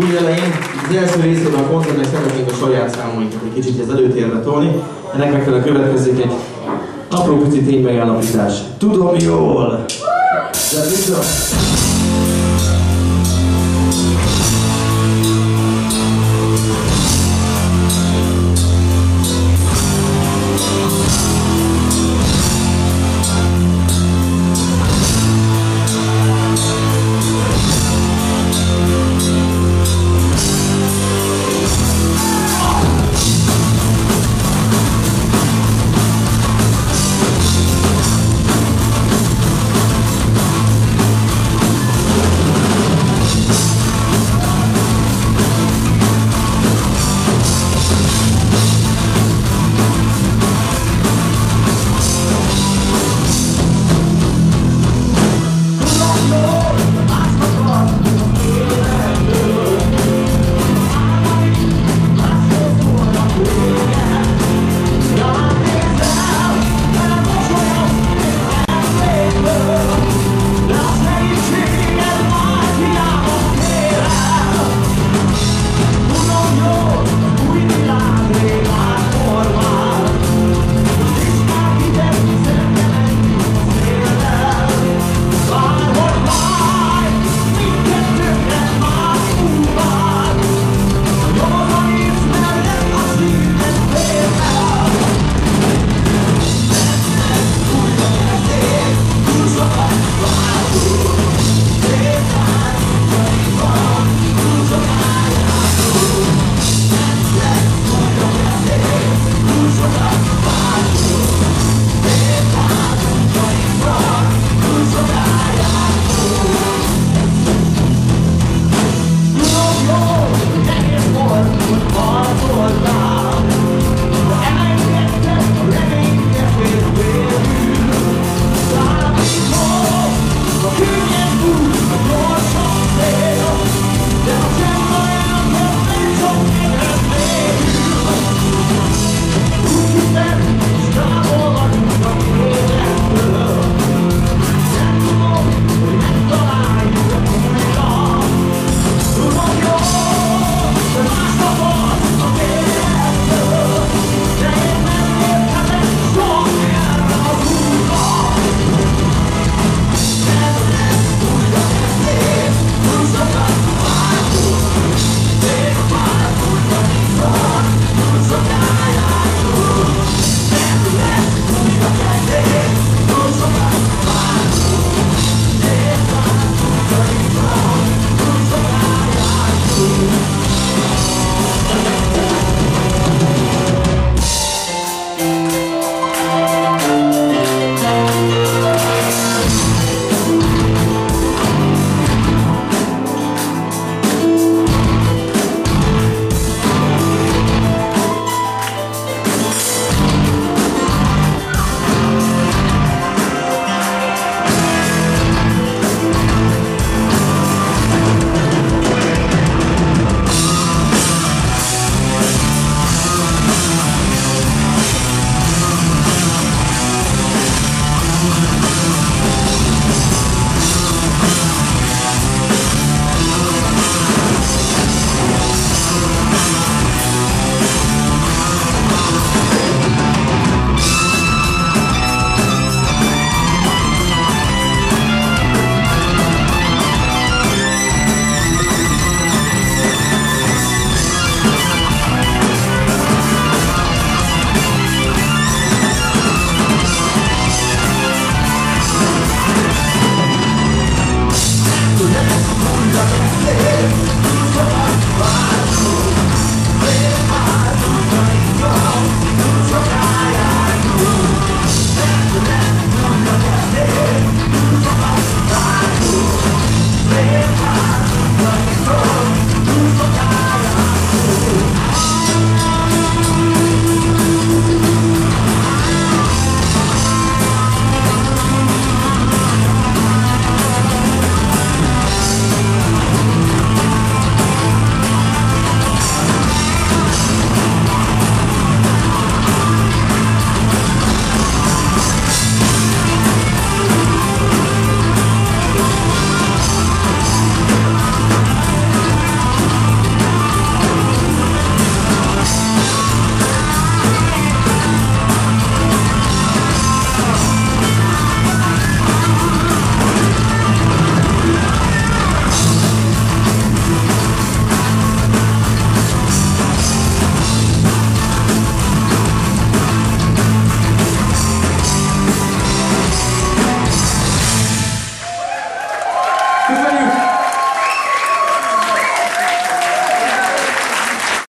új elején. Az első részében a koncertnek szeretnénk a saját számainkat egy kicsit az előtérbe tolni. Ennek megfelelően következik egy apró pici ténymegállapítás. Tudom jól, de tudom.